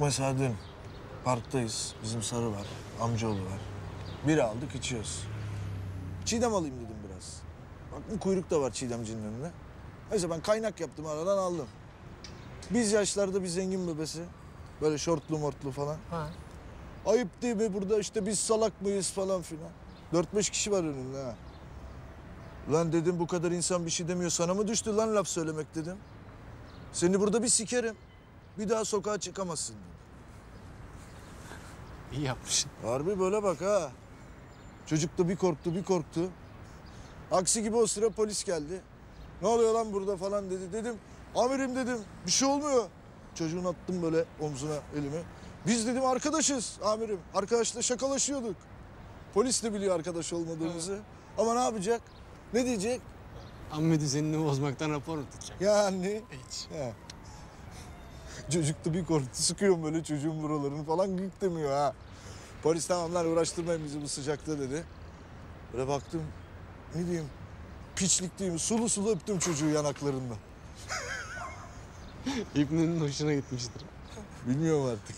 Mesela dün parktayız. Bizim Sarı var, amcaoğlu var. Biri aldık içiyoruz. Çiğdem alayım dedim biraz. Bak bu kuyruk da var Çiğdemcinin önünde. Neyse ben kaynak yaptım aradan aldım. Biz yaşlarda bir zengin bebesi. Böyle şortlu mortlu falan. Ha. Ayıp değil mi burada işte biz salak mıyız falan filan. Dört beş kişi var önünde ha. Lan dedim bu kadar insan bir şey demiyor. Sana mı düştü lan laf söylemek dedim. Seni burada bir sikerim. Bir daha sokağa çıkamazsın. İyi yapmışsın. Harbi böyle bak ha. Çocuk da bir korktu bir korktu. Aksi gibi o sıra polis geldi. Ne oluyor lan burada falan dedi. Dedim amirim dedim bir şey olmuyor. Çocuğun attım böyle omzuna elimi. Biz dedim arkadaşız amirim. Arkadaşla şakalaşıyorduk. Polis de biliyor arkadaş olmadığımızı. Ama ne yapacak? Ne diyecek? Amme düzenini bozmaktan rapor mu tutacak? Yani Hiç. He. Çocuk da bir korktu. Sıkıyorum böyle çocuğun buralarını falan gık demiyor ha. Polis tamam lan uğraştırmayın bizi bu sıcakta dedi. Böyle baktım. Ne diyeyim? Piçlik diyeyim. Sulu sulu öptüm çocuğu yanaklarından. İbninin hoşuna gitmiştir. Bilmiyorum artık.